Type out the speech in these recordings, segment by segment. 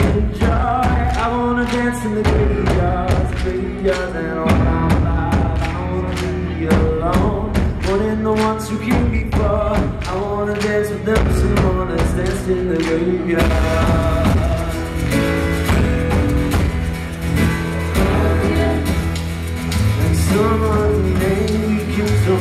I wanna dance in the graveyards, and. I wanna be alone, the ones who came before. I wanna dance with them in the graveyard. You, so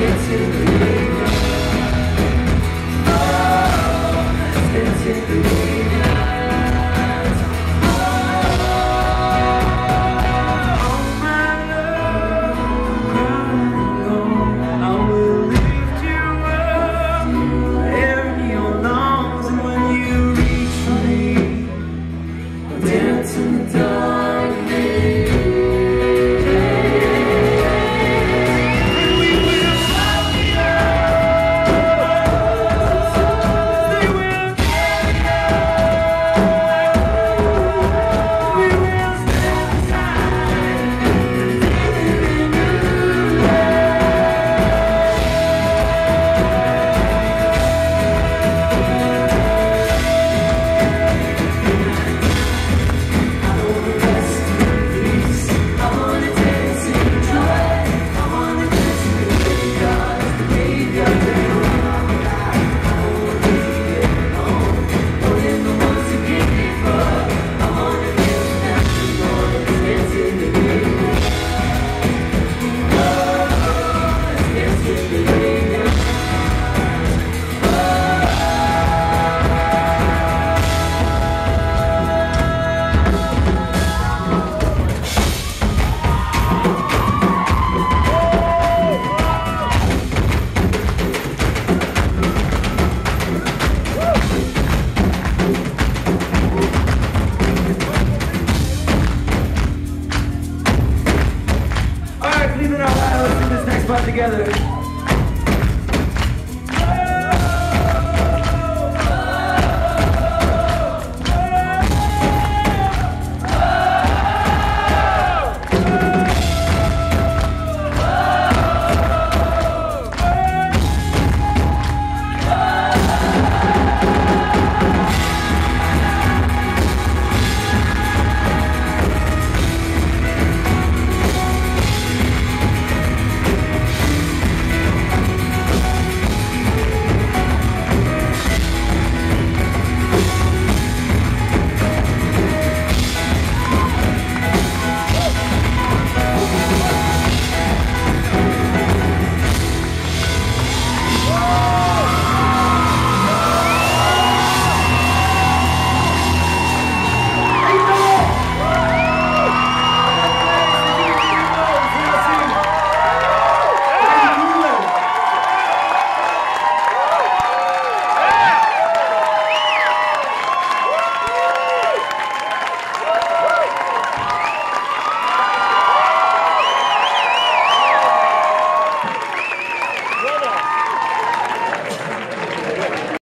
more. together.